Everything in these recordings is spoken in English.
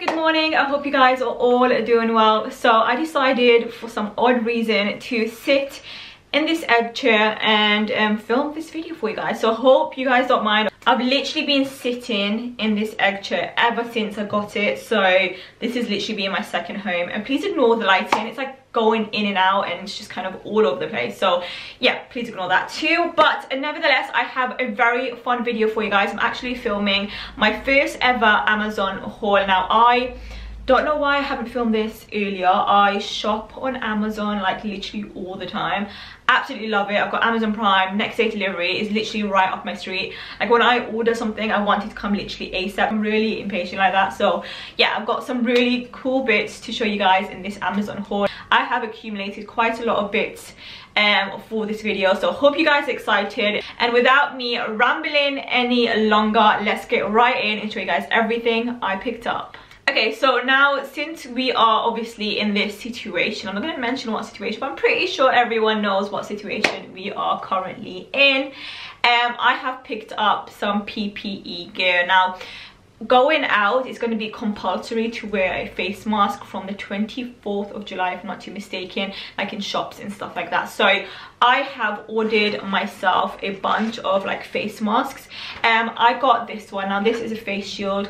good morning. I hope you guys are all doing well. So i decided for some odd reason to sit in this egg chair and um, film this video for you guys. So I hope you guys don't mind. I've literally been sitting in this egg chair ever since i got it. So this is literally being my second home. And please ignore the lighting. It's like going in and out and it's just kind of all over the place. So yeah please ignore that too. But uh, nevertheless i have a very fun video for you guys. I'm actually filming my first ever amazon haul. Now i don't know why i haven't filmed this earlier. I shop on amazon like literally all the time. Absolutely love it. I've got amazon prime next day delivery. Is literally right off my street. Like when i order something i want it to come literally asap i'm really impatient like that. So yeah i've got some really cool bits to show you guys in this amazon haul. I have accumulated quite a lot of bits um, for this video. So hope you guys excited. And without me rambling any longer let's get right in and show you guys everything i picked up Okay, so now since we are obviously in this situation, I'm not going to mention what situation, but I'm pretty sure everyone knows what situation we are currently in. Um, I have picked up some PPE gear. Now, going out it's going to be compulsory to wear a face mask from the 24th of July if I'm not too mistaken like in shops and stuff like that so I have ordered myself a bunch of like face masks. Um I got this one. Now this is a face shield.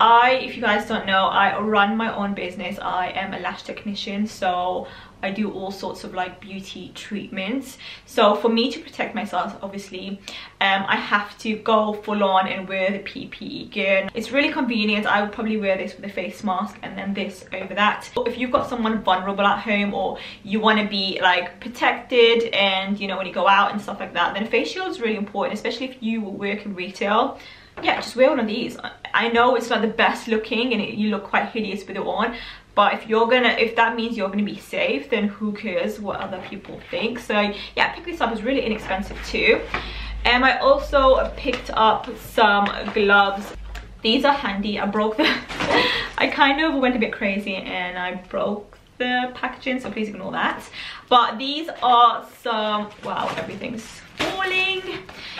I, if you guys don't know, I run my own business. I am a lash technician, so I do all sorts of like beauty treatments. So for me to protect myself, obviously, um, I have to go full on and wear the PPE gear. It's really convenient. I would probably wear this with a face mask and then this over that. If you've got someone vulnerable at home or you want to be like protected and you know when you go out and stuff like that, then a face shield is really important, especially if you work in retail yeah just wear one of these i know it's not the best looking and it, you look quite hideous with it on but if you're gonna if that means you're gonna be safe then who cares what other people think. So yeah pick this up. It's really inexpensive too. And i also picked up some gloves. These are handy. I broke them i kind of went a bit crazy and i broke the packaging so please ignore that. But these are some wow everything's falling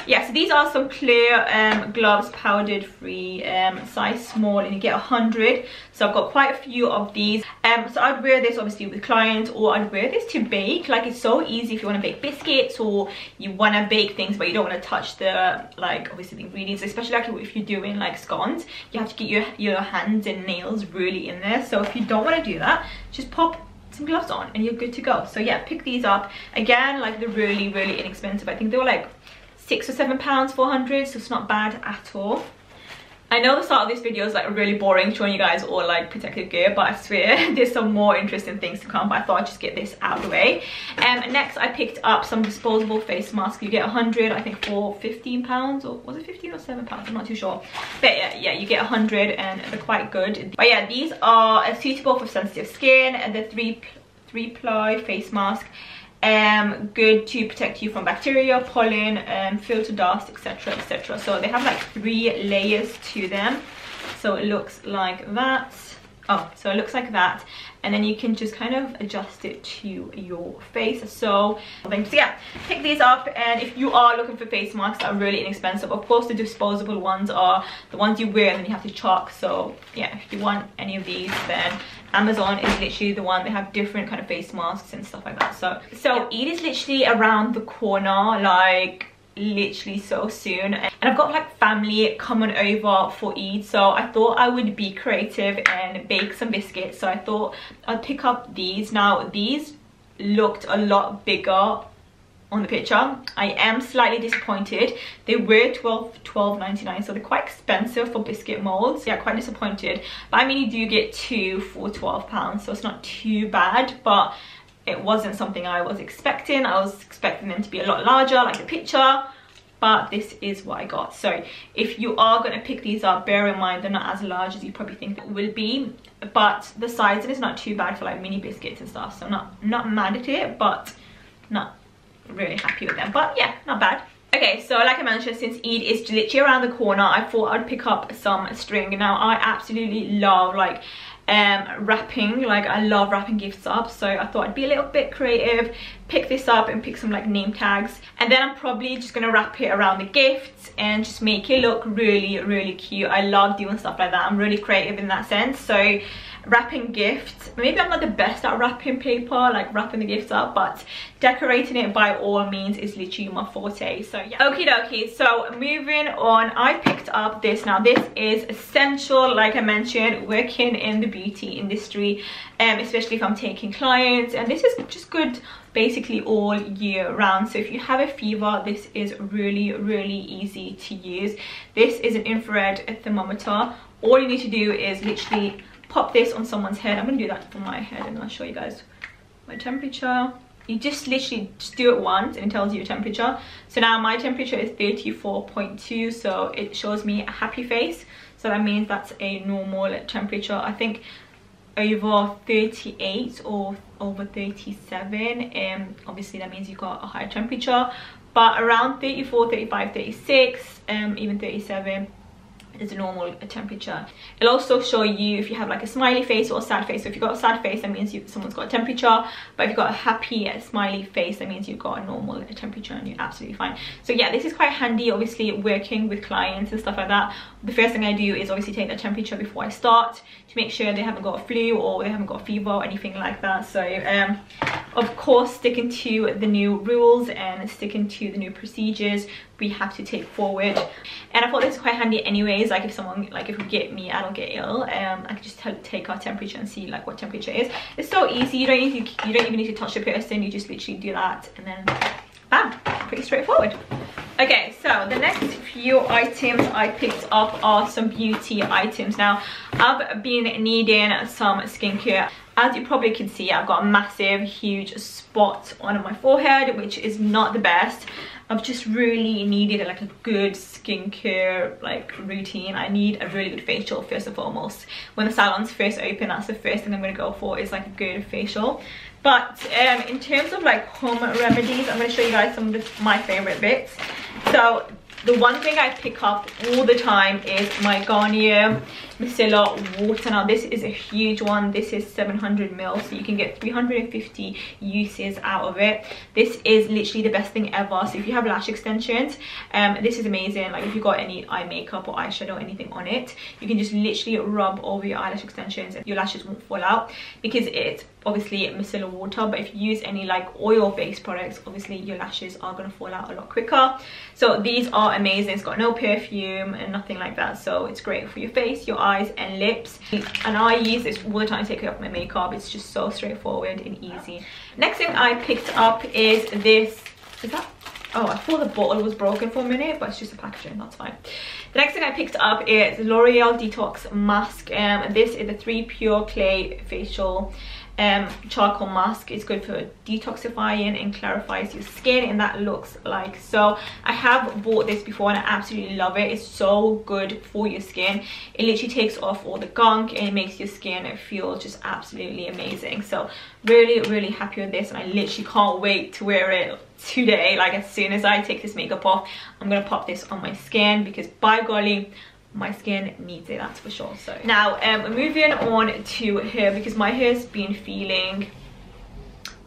yeah so these are some clear um, gloves powdered free um, size small and you get a hundred. So i've got quite a few of these. Um, so i'd wear this obviously with clients or i'd wear this to bake. Like it's so easy if you want to bake biscuits or you want to bake things but you don't want to touch the like obviously the ingredients especially like if you're doing like scones. You have to get your your hands and nails really in there. So if you don't want to do that just pop some gloves on and you're good to go. So yeah pick these up. Again like they're really really inexpensive. I think they were like six or seven pounds 400 so it's not bad at all I know the start of this video is like really boring showing you guys all like protective gear but I swear there's some more interesting things to come but I thought I'd just get this out of the way. Um, next I picked up some disposable face masks. You get 100 I think for 15 pounds or was it 15 or 7 pounds I'm not too sure. But yeah, yeah you get 100 and they're quite good. But yeah these are suitable for sensitive skin and the three three ply face mask um good to protect you from bacteria pollen um filter dust etc etc so they have like three layers to them. So it looks like that. Oh so it looks like that and then you can just kind of adjust it to your face. So so yeah pick these up and if you are looking for face masks that are really inexpensive of course the disposable ones are the ones you wear and then you have to chalk so yeah if you want any of these then amazon is literally the one. They have different kind of face masks and stuff like that. So so yeah. Eid literally around the corner like literally so soon. And I've got like family coming over for Eid so I thought I would be creative and bake some biscuits. So I thought I'd pick up these. Now these looked a lot bigger on the picture. I am slightly disappointed. They were 12 12.99 so they're quite expensive for biscuit molds. Yeah quite disappointed. But i mean you do get two for 12 pounds so it's not too bad. But it wasn't something i was expecting i was expecting them to be a lot larger like the picture but this is what I got. So if you are going to pick these up, bear in mind they're not as large as you probably think it will be. But the sizing is not too bad for like mini biscuits and stuff. So I'm not, not mad at it, but not really happy with them but yeah not bad okay so like i mentioned since eid is literally around the corner i thought i'd pick up some string now i absolutely love like um, wrapping. Like I love wrapping gifts up so I thought I'd be a little bit creative pick this up and pick some like name tags. And then I'm probably just gonna wrap it around the gifts and just make it look really really cute. I love doing stuff like that. I'm really creative in that sense. So wrapping gifts. Maybe i'm not the best at wrapping paper like wrapping the gifts up but decorating it by all means is literally my forte. So yeah. Okie dokie. So moving on. I picked up this now. This is essential like i mentioned working in the beauty industry um especially if i'm taking clients. And this is just good basically all year round. So if you have a fever this is really really easy to use. This is an infrared thermometer. All you need to do is literally pop this on someone's head. I'm gonna do that for my head and i'll show you guys my temperature. You just literally just do it once and it tells you your temperature. So now my temperature is 34.2 so it shows me a happy face. So that means that's a normal temperature. I think over 38 or over 37 and um, obviously that means you've got a higher temperature. But around 34 35 36 um even 37 is a normal temperature. It'll also show you if you have like a smiley face or a sad face. So if you've got a sad face that means you, someone's got a temperature. But if you've got a happy smiley face that means you've got a normal temperature and you're absolutely fine. So yeah this is quite handy obviously working with clients and stuff like that. The first thing i do is obviously take their temperature before i start to make sure they haven't got a flu or they haven't got a fever or anything like that. So um of course sticking to the new rules and sticking to the new procedures we have to take forward. And i thought this was quite handy anyways like if someone like if we get me i don't get ill um i can just take our temperature and see like what temperature is. It's so easy you don't to you don't even need to touch the person you just literally do that and then bam pretty straightforward okay so the next few items i picked up are some beauty items now i've been needing some skincare as you probably can see i've got a massive huge spot on my forehead which is not the best I've just really needed like a good skincare like routine. I need a really good facial first and foremost. When the salons first open, that's the first thing I'm gonna go for is like a good facial. But um, in terms of like home remedies, I'm gonna show you guys some of my favorite bits. So the one thing I pick up all the time is my Garnier micellar water. Now this is a huge one. This is 700 ml so you can get 350 uses out of it. This is literally the best thing ever. So if you have lash extensions um this is amazing. Like if you got any eye makeup or eyeshadow or anything on it you can just literally rub over your eyelash extensions and your lashes won't fall out because it's obviously micellar water. But if you use any like oil based products obviously your lashes are going to fall out a lot quicker. So these are amazing. It's got no perfume and nothing like that. So it's great for your face your eyes and lips. And i use this all the time to take off my makeup. It's just so straightforward and easy. Next thing i picked up is this. Is that oh i thought the bottle was broken for a minute but it's just a packaging that's fine. The next thing i picked up is l'oreal detox mask. And um, this is the three pure clay facial um, charcoal mask is good for detoxifying and clarifies your skin and that looks like. So i have bought this before and i absolutely love it. It's so good for your skin. It literally takes off all the gunk and it makes your skin feel just absolutely amazing. So really really happy with this and i literally can't wait to wear it today. Like as soon as i take this makeup off i'm gonna pop this on my skin because by golly my skin needs it that's for sure so. Now um moving on to hair because my hair's been feeling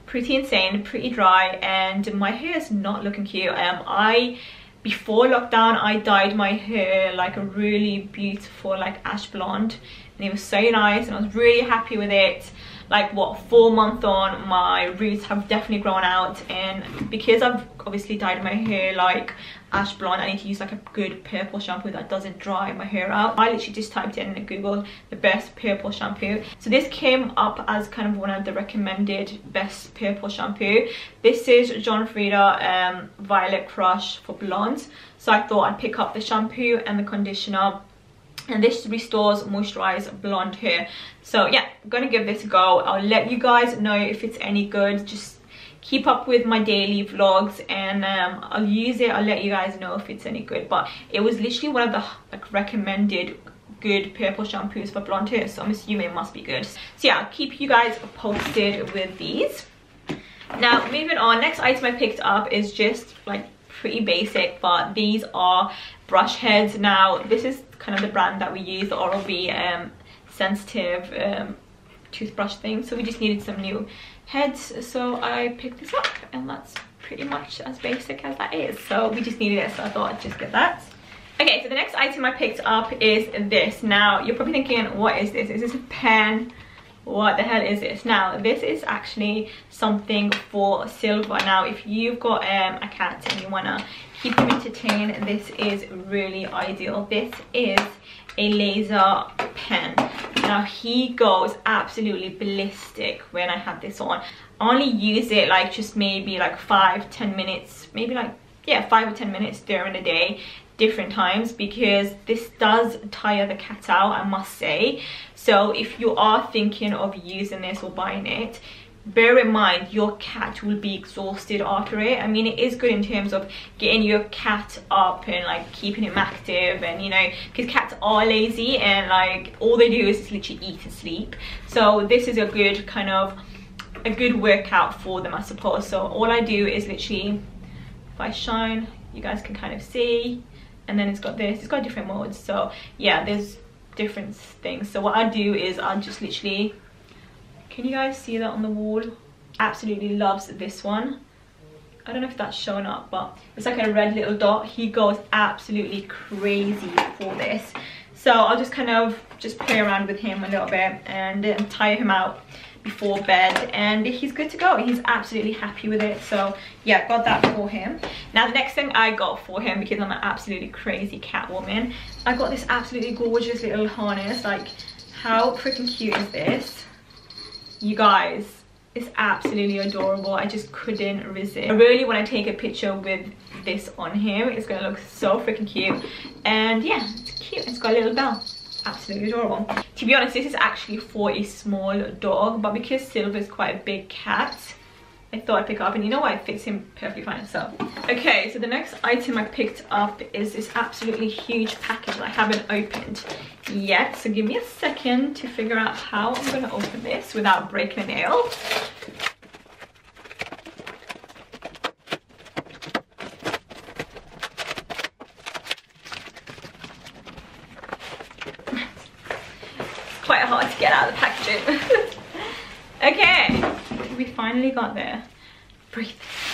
pretty insane pretty dry and my hair is not looking cute. Um i before lockdown i dyed my hair like a really beautiful like ash blonde and it was so nice and i was really happy with it like what four months on my roots have definitely grown out. And because i've obviously dyed my hair like ash blonde i need to use like a good purple shampoo that doesn't dry my hair out. I literally just typed in google the best purple shampoo. So this came up as kind of one of the recommended best purple shampoo. This is john frieda um, violet crush for blondes. So i thought i'd pick up the shampoo and the conditioner and this restores moisturized blonde hair. So yeah i'm gonna give this a go. I'll let you guys know if it's any good. Just keep up with my daily vlogs and um, i'll use it. I'll let you guys know if it's any good. But it was literally one of the like recommended good purple shampoos for blonde hair. So i'm assuming it must be good. So yeah i'll keep you guys posted with these. Now moving on. Next item i picked up is just like pretty basic but these are brush heads. Now this is kind of the brand that we use the oral b um sensitive um, toothbrush thing. So we just needed some new heads. So i picked this up and that's pretty much as basic as that is. So we just needed it so i thought i'd just get that. Okay so the next item i picked up is this. Now you're probably thinking what is this? Is this a pen what the hell is this? Now this is actually something for silver now if you've got um, a cat and you want to keep him entertained this is really ideal. This is a laser pen. Now he goes absolutely ballistic when i have this on. I only use it like just maybe like five ten minutes maybe like yeah five or ten minutes during the day different times because this does tire the cat out i must say. So if you are thinking of using this or buying it bear in mind your cat will be exhausted after it. I mean it is good in terms of getting your cat up and like keeping him active and you know because cats are lazy and like all they do is literally eat and sleep. So this is a good kind of a good workout for them i suppose. So all i do is literally if i shine you guys can kind of see and then it's got this it's got different modes so yeah there's different things so what i do is i'll just literally can you guys see that on the wall? Absolutely loves this one. I don't know if that's showing up, but it's like a red little dot. He goes absolutely crazy for this. So I'll just kind of just play around with him a little bit and, and tire him out before bed and he's good to go. He's absolutely happy with it. So yeah got that for him. Now the next thing i got for him because i'm an absolutely crazy cat woman i got this absolutely gorgeous little harness. Like how freaking cute is this? You guys it's absolutely adorable. I just couldn't resist. I really want to take a picture with this on him. It's gonna look so freaking cute. And yeah it's cute. It's got a little bell absolutely adorable. To be honest this is actually for a small dog but because silver is quite a big cat I thought I'd pick up and you know what? It fits him perfectly fine so. Okay so the next item I picked up is this absolutely huge package that I haven't opened yet. So give me a second to figure out how I'm gonna open this without breaking a nail it's quite hard to get out of the packaging okay got there? Breathe.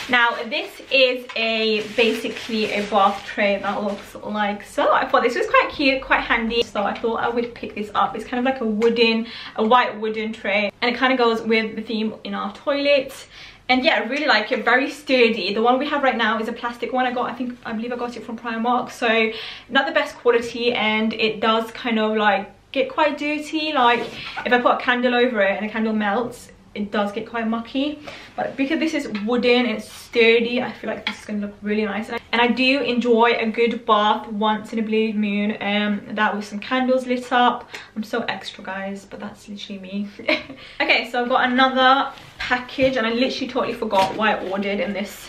Now this is a basically a bath tray that looks like so. I thought this was quite cute quite handy. So i thought i would pick this up. It's kind of like a wooden a white wooden tray and it kind of goes with the theme in our toilet. And yeah i really like it. Very sturdy. The one we have right now is a plastic one. I got i think i believe i got it from primark. So not the best quality and it does kind of like get quite dirty. Like if i put a candle over it and the candle melts it does get quite mucky. But because this is wooden and it's sturdy i feel like this is gonna look really nice. And i do enjoy a good bath once in a blue moon. Um that with some candles lit up. I'm so extra guys but that's literally me. Okay so i've got another package and i literally totally forgot why i ordered in this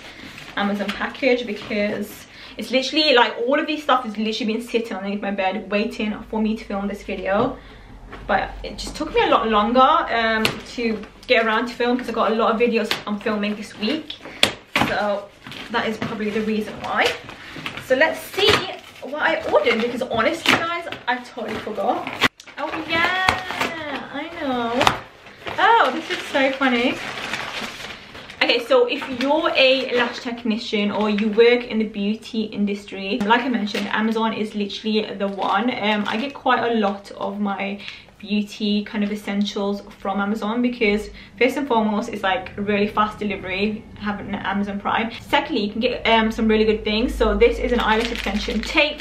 amazon package because it's literally like all of these stuff has literally been sitting underneath my bed waiting for me to film this video but it just took me a lot longer um, to get around to film because I've got a lot of videos I'm filming this week. So that is probably the reason why. So let's see what I ordered because honestly guys I totally forgot. Oh yeah I know. Oh this is so funny so if you're a lash technician or you work in the beauty industry like i mentioned amazon is literally the one. Um, i get quite a lot of my beauty kind of essentials from amazon because first and foremost it's like really fast delivery having an amazon prime. Secondly you can get um, some really good things. So this is an eyelash extension tape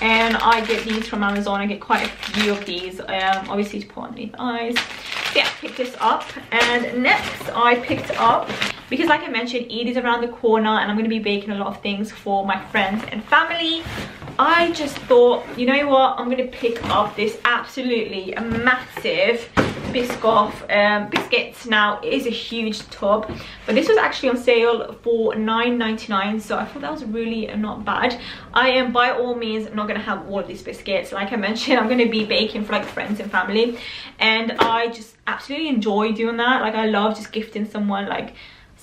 and i get these from amazon. I get quite a few of these um, obviously to put underneath eyes. Yeah pick this up. And next i picked up because like i mentioned eid is around the corner and i'm going to be baking a lot of things for my friends and family I just thought, you know what, I'm going to pick up this absolutely massive Biscoff um, biscuits. Now, it is a huge tub, but this was actually on sale for $9.99, so I thought that was really not bad. I am by all means not going to have all of these biscuits. Like I mentioned, I'm going to be baking for like friends and family, and I just absolutely enjoy doing that. Like, I love just gifting someone like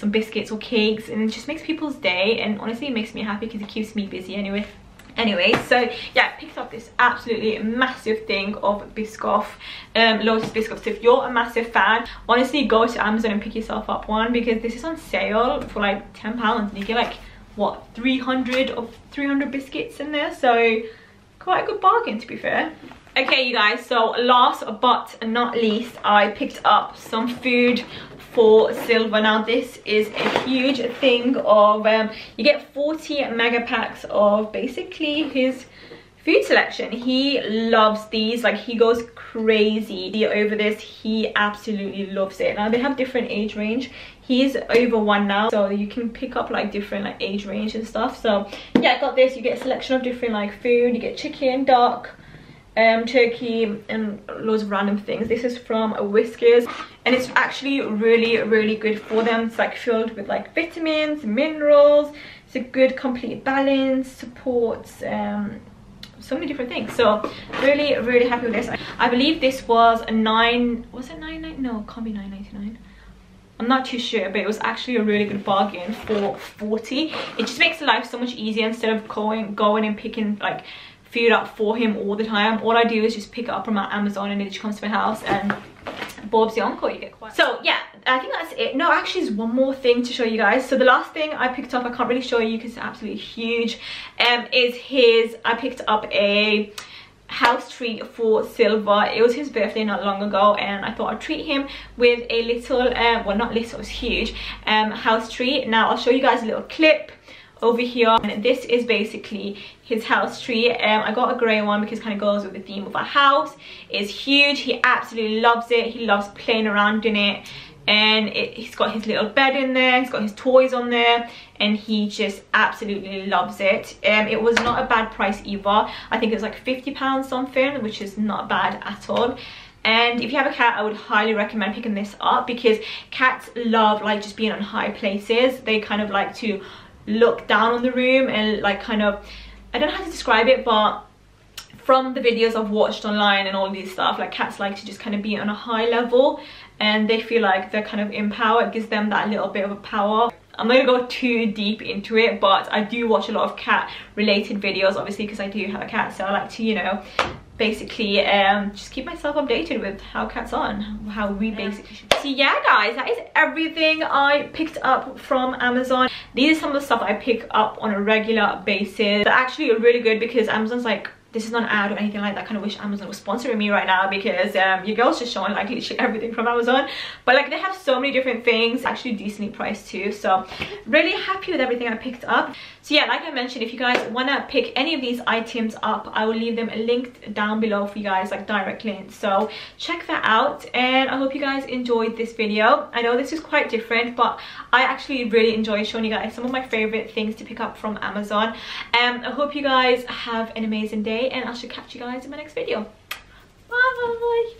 some biscuits or cakes, and it just makes people's day, and honestly, it makes me happy because it keeps me busy anyway. Anyway so yeah I picked up this absolutely massive thing of biscoff um lotus biscoff so if you're a massive fan. Honestly go to amazon and pick yourself up one because this is on sale for like 10 pounds and you get like what 300 of 300 biscuits in there? So quite a good bargain to be fair. Okay you guys so last but not least i picked up some food for silver. Now this is a huge thing of um, you get 40 mega packs of basically his food selection. He loves these. Like he goes crazy over this. He absolutely loves it. Now they have different age range. He's over one now so you can pick up like different like age range and stuff. So yeah i got this. You get a selection of different like food. You get chicken duck um, turkey and loads of random things. This is from Whiskas and it's actually really, really good for them. It's like filled with like vitamins, minerals. It's a good complete balance, supports um, so many different things. So really, really happy with this. I believe this was a nine, was it nine nine? No, can't be nine ninety nine. I'm not too sure, but it was actually a really good bargain for 40. It just makes life so much easier instead of going going and picking like food up for him all the time. All I do is just pick it up from Amazon and it just comes to my house and Bob's the uncle. You get quite so yeah i think that's it. No actually there's one more thing to show you guys. So the last thing i picked up i can't really show you because it's absolutely huge um is his i picked up a house treat for silver. It was his birthday not long ago and i thought i'd treat him with a little um well not little it was huge um house treat. Now i'll show you guys a little clip over here. And this is basically his house tree. Um i got a gray one because kind of goes with the theme of our house. It's huge. He absolutely loves it. He loves playing around in it. And it, he's got his little bed in there. He's got his toys on there. And he just absolutely loves it. Um it was not a bad price either. I think it was like 50 pounds something which is not bad at all. And if you have a cat i would highly recommend picking this up because cats love like just being on high places. They kind of like to look down on the room and like kind of I don't know how to describe it but from the videos I've watched online and all these stuff like cats like to just kind of be on a high level and they feel like they're kind of in power. It gives them that little bit of a power. I'm not gonna go too deep into it but I do watch a lot of cat related videos obviously because I do have a cat so I like to you know basically um just keep myself updated with how cats on how we basically should so yeah guys that is everything i picked up from amazon. These are some of the stuff i pick up on a regular basis they're actually really good because amazon's like this is not an ad or anything like that. I kind of wish Amazon was sponsoring me right now because um, your girl's just showing like literally everything from Amazon. But like they have so many different things, actually decently priced too. So really happy with everything I picked up. So yeah, like I mentioned, if you guys want to pick any of these items up, I will leave them linked down below for you guys, like direct links. So check that out and I hope you guys enjoyed this video. I know this is quite different, but I actually really enjoy showing you guys some of my favorite things to pick up from Amazon. Um, I hope you guys have an amazing day and I shall catch you guys in my next video. Bye!